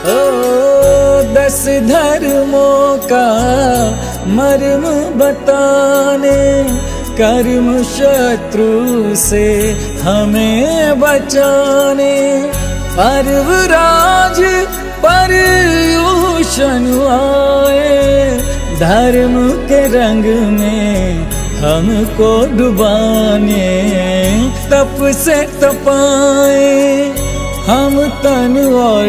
ओ, दस धर्मों का मर्म बताने, कर्म शत्रु से हमें बचाने, पर्वराज पर्यूषण आए, धर्म के रंग में हमको डुबाने, तप से तपाए, हम तन और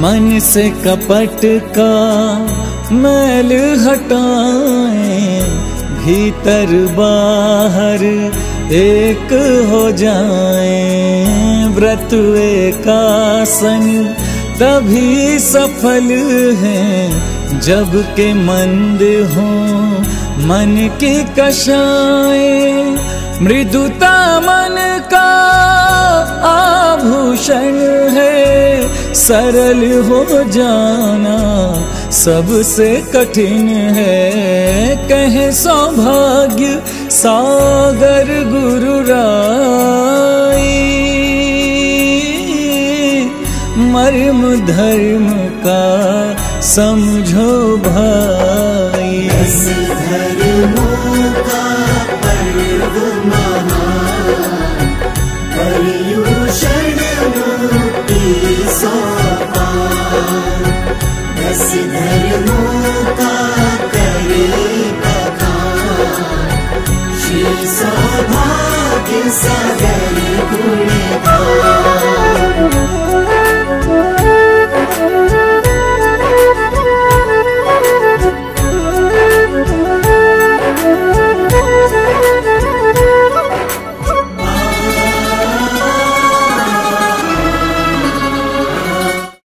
मन से कपट का मैल हटाए, भीतर बाहर एक हो जाए। व्रत एकासन तभी सफल है, जब के मंद हो मन की कषाए। मृदुता मन का सरल हो जाना सबसे कठिन है। कहे सौभाग्य सागर गुरु राई। मर्म धर्म का समझो भाई। धर्मों का बखान श्री सौभाग्य सागर